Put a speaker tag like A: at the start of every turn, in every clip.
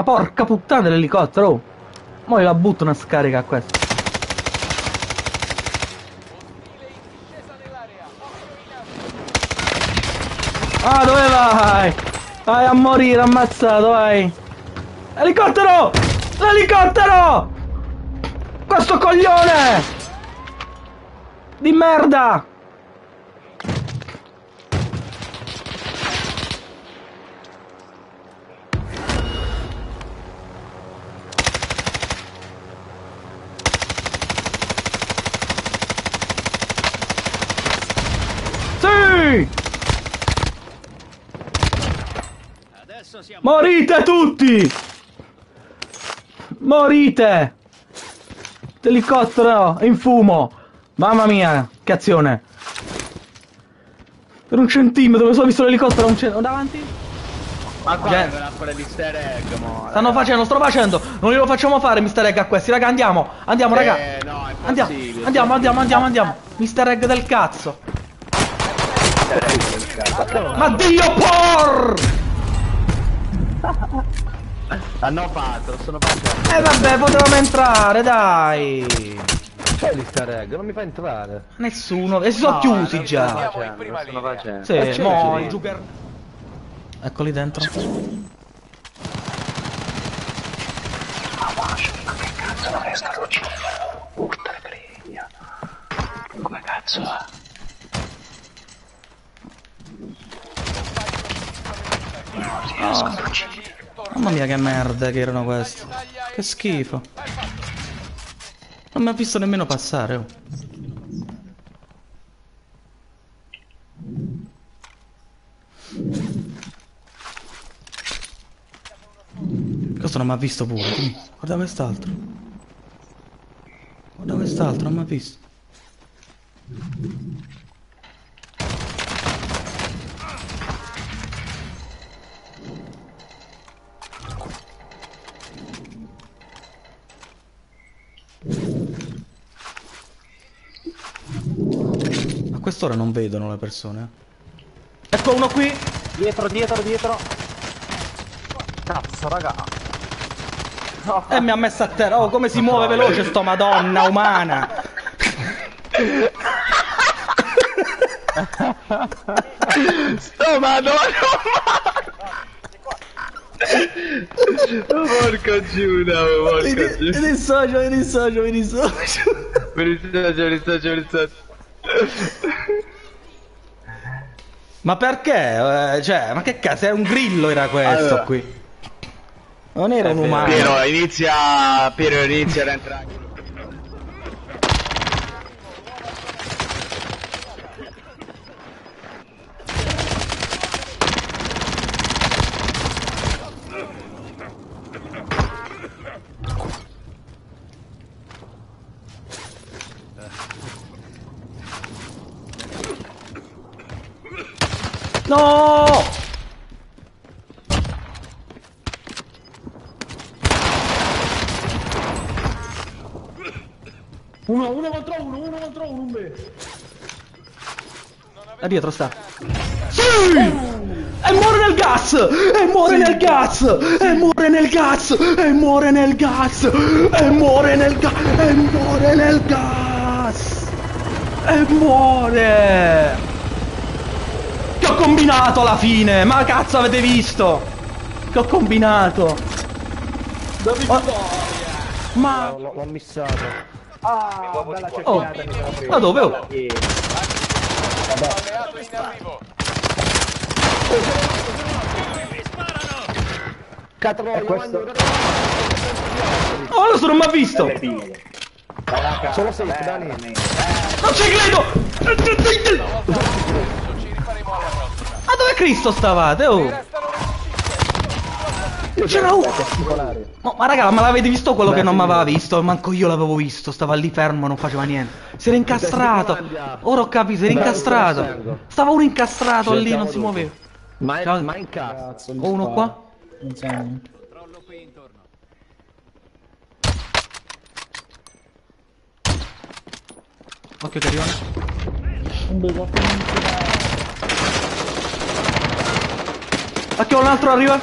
A: Ma porca puttana dell'elicottero! Oh. Mo' la butto una scarica a questo. Ah, dove vai? Vai a morire, ammazzato, vai! Elicottero! L'elicottero! Questo coglione! Di merda! Morite tutti! Morite! L'elicottero in fumo! Mamma mia, che azione! Per un centimetro, dove sono visto l'elicottero un centimetro davanti?
B: Ma qua
A: Gen-
B: fuori di easter egg, mo.
A: Stanno facendo, sto facendo! Non glielo facciamo fare Mr. Egg a questi, raga, andiamo! Andiamo, raga!
B: Eh, no, è
A: Andiamo, andiamo, andiamo, andiamo, andiamo! Mr. Egg del cazzo! Ma Dio por!
B: Hanno fatto, sono fatto.
A: Eh vabbè, potevamo entrare, dai!
C: C'è l'easter egg, non mi fa entrare.
A: Nessuno, e si sono chiusi già!
D: Siamo in prima
B: Stanno
D: linea.
B: facendo.
A: Sì,
C: Eh, c'è
A: mo,
C: lì.
A: i Jugger... Eccoli dentro. Mia che merda che erano questi. Che schifo. Non mi ha visto nemmeno passare. oh. Questo non mi ha visto pure. quindi- Guarda quest'altro. Guarda quest'altro, non mi ha visto. Quest'ora non vedono le persone. eh. Ecco uno qui.
C: Dietro, dietro, dietro. Cazzo, raga.
A: E mi ha messo a terra. Oh, come si muove veloce sto madonna umana.
B: Sto madonna! Porca Giuda, porca
A: Mi
B: Giuda.
A: dissocio, mi dissocio, mi dissocio.
B: Mi dispiace, mi dispiace, mi dispiace.
A: Ma perché? Eh, cioè, ma che cazzo? È un grillo era questo
B: Allora.
A: qui. Non era un umano.
B: Piero, inizia. Piero, inizia ad entrare.
A: No!
C: Uno, uno contro uno, uno contro uno, un me.
A: Da dietro sta. Sì! E muore nel gas! E muore nel gas! E muore nel gas! E muore nel gas! E muore nel gas! E muore nel gas! E muore! Ho combinato alla fine! Ma cazzo avete visto? Che ho combinato? Ma... Ma...
C: L'ho, l'ho missato. Ah, bella
A: Oh, ma dove? Oh?
D: Alleato in arrivo.
C: Catroia, questo...
A: Oh, adesso non mi ha visto!
C: Solo safe, Dani.
A: Non ci credo!
D: Ci rifaremo alla prossima.
A: Ma dove Cristo stavate? Oh! C'era uno!
C: Particolare.
A: No, ma raga, ma l'avete visto quello che non mi aveva visto? Manco io l'avevo visto, stava lì fermo, non faceva niente. Si era incastrato. Ora ho capito, si era incastrato. Stava uno incastrato lì, non si muoveva.
C: Ma,
A: Ciao.
C: è, ma in casa.
E: Cazzo, mi
A: Ho uno qua?
E: Non so niente.
A: Occhio Carione.
E: Un bel
A: Occhio, un altro arriva.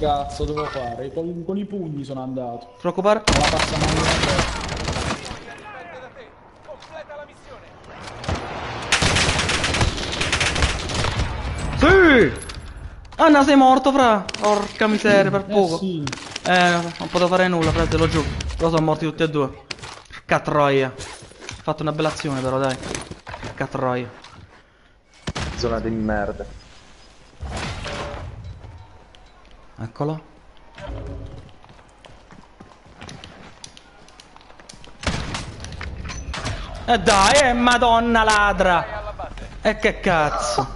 E: cazzo devo fare? Con, con i pugni sono andato.
A: Non preoccupare.
E: La passa.
A: Sì! Anna sei morto, fra! Porca miseria, per
E: Eh
A: poco.
E: sì.
A: Eh, non potevo fare nulla, fra, te lo giuro. Però sono morti tutti e due. Porca troia. Ho fatto una bella azione però, dai. Porca troia.
F: Zona di merda.
A: Eccolo. E dai, eh, madonna ladra! E che cazzo?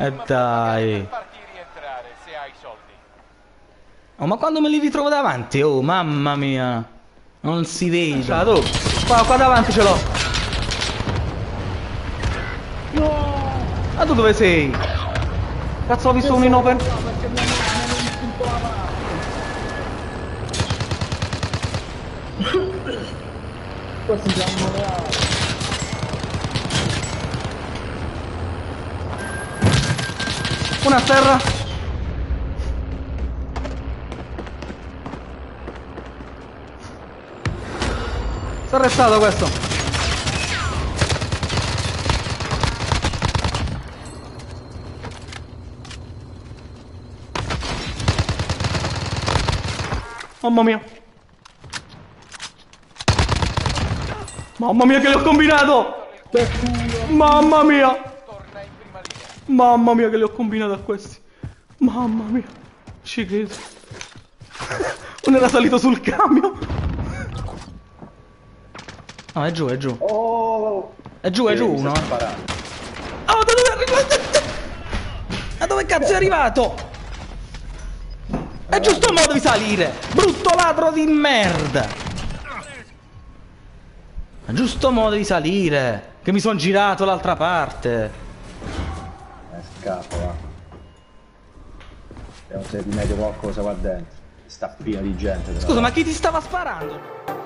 A: Eh,
D: team
A: dai. Oh, ma quando me li ritrovo davanti? Oh, mamma mia. Non si vede. Qua, qua davanti ce l'ho. Ma tu dove sei? Cazzo, ho visto un in open.
E: Questi siamo reali.
A: Una terra. È arrestato questo. Mamma mia. Mamma mia che le ho combinato! Mamma mia! Mamma mia che li ho combinati a questi. Mamma mia. Ci credo. Non era salito sul camion. No, è giù, è giù.
C: Oh!
A: È giù, è giù uno. Oh, da dove è arrivato? Da dove cazzo è arrivato? È giusto modo di salire. Brutto ladro di merda. È giusto modo di salire. Che mi sono girato l'altra parte.
C: Eh, scappa, va. Vediamo se rimedio qualcosa qua dentro. Sta piena di gente.
A: Scusa, ma chi ti stava sparando?